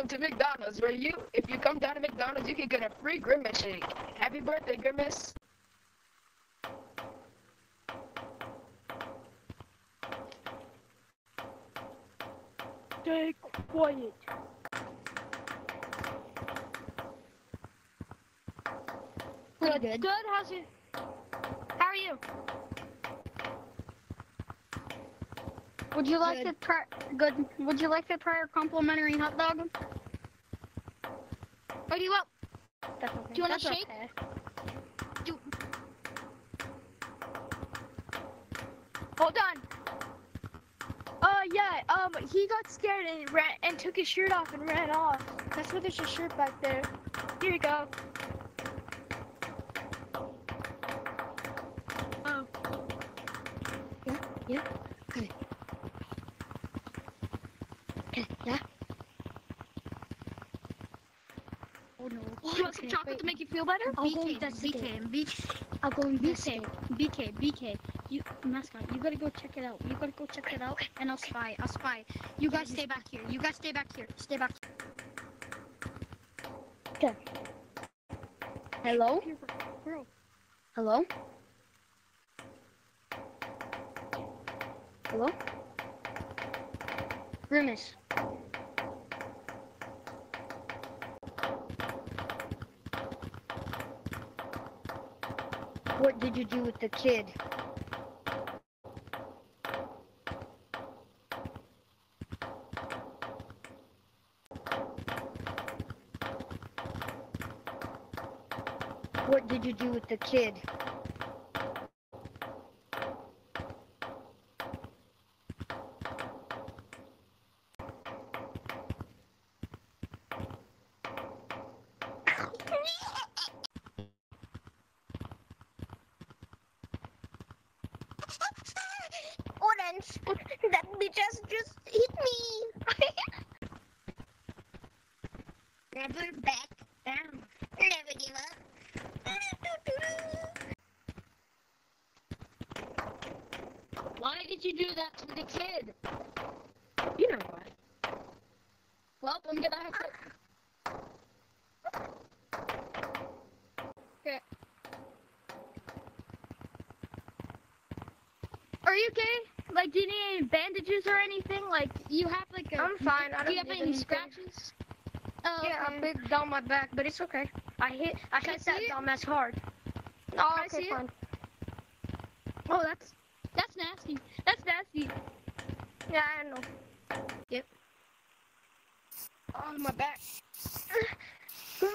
welcome to McDonald's, where you, if you come down to McDonald's, you can get a free Grimace shake. Happy birthday, Grimace. Stay quiet. Good, good. Good. How's it? How are you? Would you like Good. the pri- good? Would you like the prior complimentary hot dog? Are you up? That's okay. Do you want to shake? okay. Do... Hold on. Uh, yeah. Um, he got scared and ran and took his shirt off and ran off. That's why there's a shirt back there. Here you go. Oh. Yeah, Yeah. Okay. Okay. Yeah. You want some chocolate wait. to make you feel better? I'll BK, investigate. BK, BK. I'll go BK, investigate. BK, BK. You mascot, you gotta go check it out. You gotta go check it out, and I'll spy. I'll spy. You guys stay back here. You guys stay back here. Stay back. Okay. Hello. Hello. Hello. Grimace. What did you do with the kid? What did you do with the kid? Orange, that bitch has just hit me. Never back down. Never give up. Why did you do that to the kid? You know what? Well, let me get that. Okay. Are you okay? Like, do you need any bandages or anything? Like, you have like a. I'm fine. I Do you don't have need any anything. scratches? Oh, Yeah, okay. big down my back, but it's okay. I hit, I Can hit that it? dumbass hard. Oh, Can okay, fine. Oh, that's that's nasty. That's nasty. Yeah, I know. Yep. Oh, my back.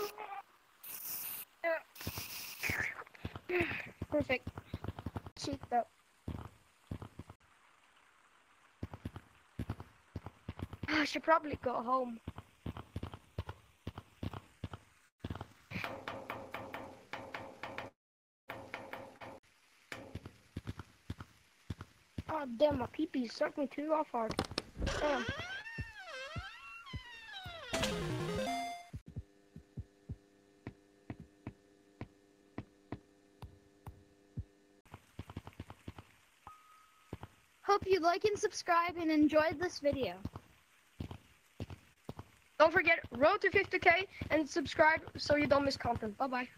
Perfect. Cheeked up. I should probably go home. Oh damn, my pee pee sucked me too off hard. Damn. Hope you like and subscribe and enjoyed this video. Don't forget, road to 50k and subscribe so you don't miss content. Bye bye.